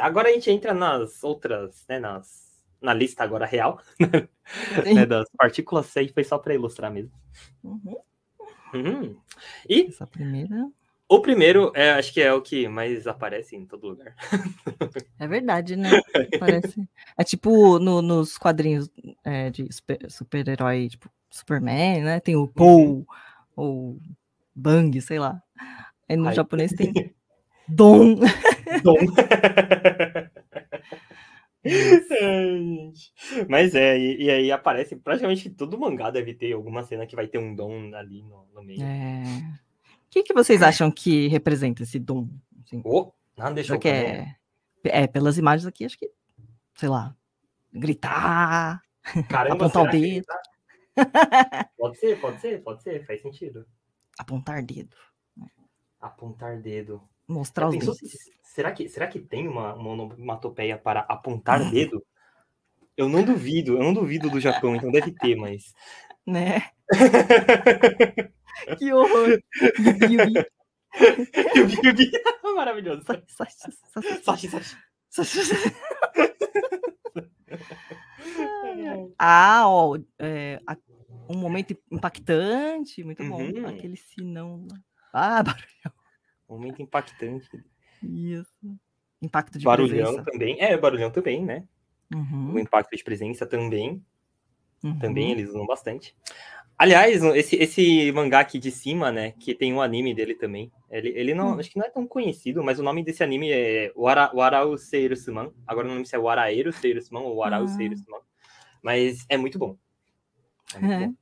agora a gente entra nas outras, né, nas, na lista agora real, né, das partículas 6, foi só para ilustrar mesmo. Uhum. Uhum. E essa primeira. O primeiro, é, acho que é o que mais aparece em todo lugar. É verdade, né? Parece. É tipo no, nos quadrinhos é, de super-herói, tipo Superman, né? Tem o Paul, uhum. ou Bang, sei lá. Aí no Ai. japonês tem Dom. Dom. Mas é, e, e, aí aparece praticamente todo mangá deve ter alguma cena que vai ter um dom ali no, no meio. É. O que, que vocês acham que representa esse dom? Assim, oh, nada deixou que é, é, pelas imagens aqui, acho que, sei lá, gritar, Caramba, apontar o dedo. pode ser, pode ser, pode ser, faz sentido. Apontar dedo. Apontar dedo. Mostrar os dedos. Será que, será que tem uma, uma onomatopeia para apontar dedo? Eu não duvido, eu não duvido do Japão, então deve ter, mas. Né? que horror! Yubi, Yubi. Maravilhoso. Sashi, Sashi. Sashi. ah, ó, é, um momento impactante, muito bom. Uhum. Aquele sinão. Ah, barulhão. Momento impactante. Isso. Impacto de barulhão presença. também. É, barulhão também, né? Uhum. O impacto de presença também. Uhum. Também eles usam bastante. Aliás, esse, esse mangá aqui de cima, né? Que tem um anime dele também. Ele, ele não, uhum. acho que não é tão conhecido, mas o nome desse anime é Wara, Warau Seirusuman. Agora não lembro se é Waraeiro Seirusuman ou Warau ah. Seirusuman. Mas é muito bom. É muito é. bom.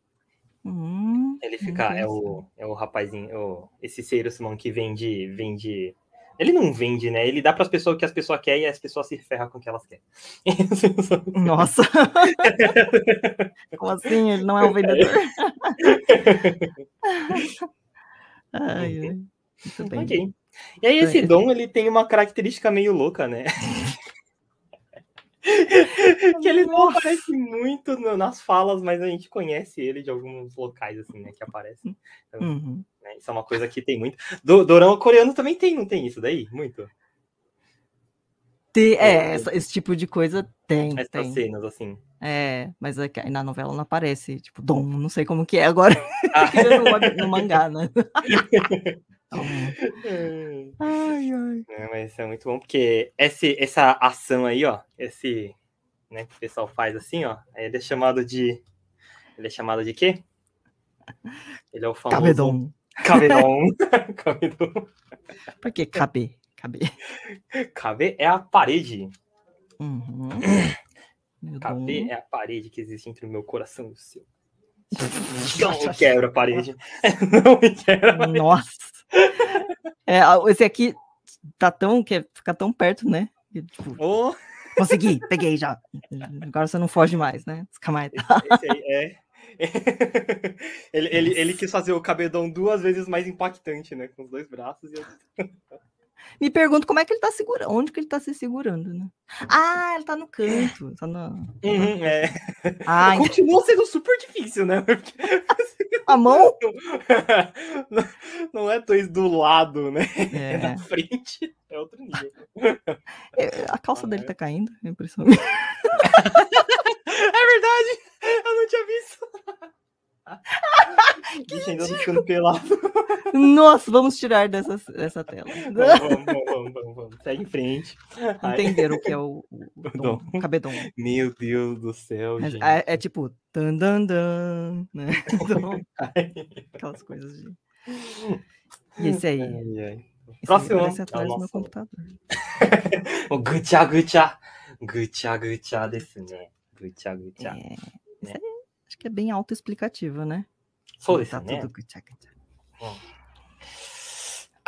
Hum, ele fica, é o, é o rapazinho, o, esse Seirusuman que vende, vende ele não vende, né? Ele dá para as pessoas o que as pessoas querem e as pessoas se ferram com o que elas querem. Nossa! Como assim? Ele não é um vendedor? ai, ai. Muito bem. Okay. E aí, esse dom, ele tem uma característica meio louca, né? que ele não aparece muito no, nas falas, mas a gente conhece ele de alguns locais, assim, né? Que aparecem. Então, uhum. né, isso é uma coisa que tem muito. Do, Dorama coreano também tem, não tem isso daí? Muito. Tem, é, é essa, esse tipo de coisa tem. Essas tem. cenas, assim. É, mas é na novela não aparece, tipo, dom, não sei como que é agora. Ah. no, no mangá, né? ai, ai. É, mas é muito bom, porque esse, essa ação aí, ó, esse, né, que o pessoal faz assim, ó, ele é chamado de, ele é chamado de quê? Ele é o famoso... Cabedon. Cabedon. Cabedon. Por que cabe? Cabe. Cabe é a parede. Uhum. Cabe é a parede que existe entre o meu coração e o seu. Não quebra a parede. Não quebra a parede. Nossa. É, esse aqui tá tão. que fica tão perto, né? Tipo, oh. Consegui, peguei já. Agora você não foge mais, né? Esse, esse aí é. ele, ele, ele quis fazer o cabedão duas vezes mais impactante, né? Com os dois braços e me pergunto como é que ele tá segurando, onde que ele tá se segurando, né? Ah, ele tá no canto. Tá no... Uhum, é. Ah, Continua sendo super difícil, né? A mão? Não, não é dois do lado, né? É. é na frente. É outro nível. É, a calça ah, dele é. tá caindo, é impressionante. é verdade! Eu não tinha visto. que ainda ficando pelado. Nossa, vamos tirar dessa, dessa tela. Vamos, vamos, vamos, vamos, vamos. Segue em frente. Entenderam o que é o, o, dom, cabedom. Meu Deus do céu, é, é, é, tipo dan dan dan, né? Então, aquelas coisas de. E esse aí? Ai, ai. Esse Próximo. Aí atrás é do meu computador. o gucha gucha. Gucha gucha desu né. Gucha gucha. É, né? acho que é bem autoexplicativo, né? Foi tá né? tudo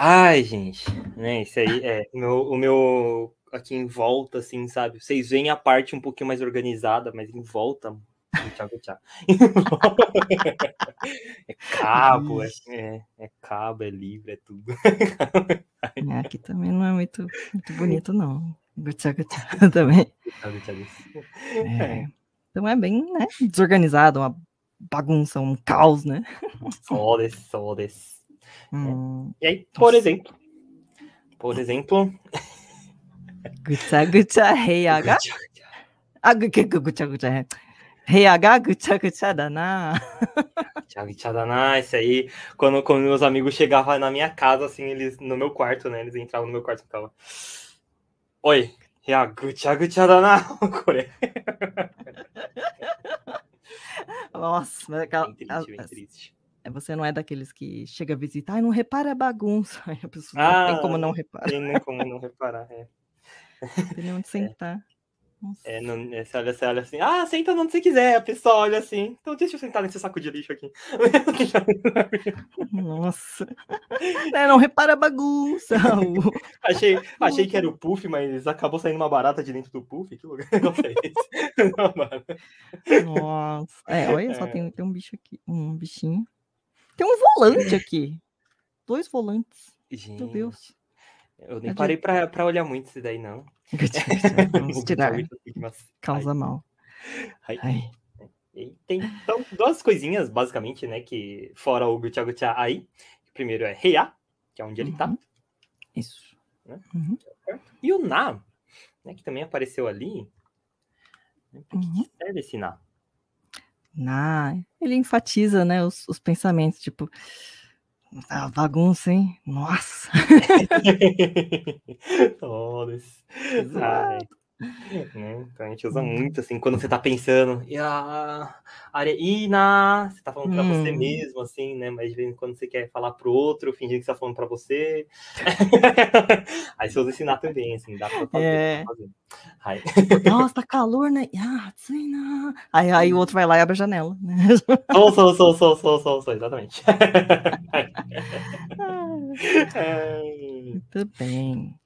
Ai, gente, né? Isso aí é o meu, o meu aqui em volta, assim, sabe? Vocês veem a parte um pouquinho mais organizada, mas em volta, tchau, tchau. é cabo, é, é, é, cabo, é livre, é tudo. é, aqui também não é muito, muito bonito, não. Tchau, tchau, também. É. Então é bem né, desorganizado, uma bagunça, um caos, né? Só desse, só desse. Hum. E aí, por exemplo, por exemplo, Gucha gucha heia ga. Ah, gucha gucha gucha. Heia ga gucha gucha dana. Gucha gucha dana. Esse aí, quando, quando meus amigos chegavam na minha casa, assim, eles no meu quarto, né? Eles entravam no meu quarto e ficavam. Oi, gucha dana. Nossa, mas aquela. Bem triste, bem triste. Você não é daqueles que chega a visitar e não repara a bagunça. Aí a pessoa não tem como não reparar. Tem como não reparar, é. Tem nem onde sentar. É, não, é, você, olha, você olha assim, ah, senta onde você quiser. A pessoa olha assim, então deixa eu sentar nesse saco de lixo aqui. Nossa. É, não repara a bagunça. achei, achei que era o puff, mas acabou saindo uma barata de dentro do puff. Que lugar é esse? Nossa. É, olha só, é. Tem, tem um bicho aqui, um bichinho. Tem um volante aqui. Dois volantes. Gente, Meu Deus. Eu nem parei pra, pra olhar muito isso daí, não. Vamos tirar. Causa mal. Ai. E tem então, duas coisinhas, basicamente, né? Que fora o Gutia Gutia aí. O primeiro é Reia, que é onde ele tá. Uhum. Isso. Né? Uhum. E o Na, né, que também apareceu ali. Né, Por que, uhum. que serve esse Na? Na, ele enfatiza, né, os, os pensamentos, tipo, a bagunça, hein? Nossa! Todos. Né? Então a gente usa muito assim quando você tá pensando, e a Areina, você tá falando pra hum. você mesmo, assim, né? Mas de vez em quando você quer falar pro outro, fingindo que você tá falando pra você. aí você usa ensinar também, assim, dá pra fazer. É. Pra fazer. Nossa, tá calor, né? Aí, aí o outro vai lá e abre a janela. Né? Sou, sou, sou, sou, sou, sou, sou, exatamente. Muito bem.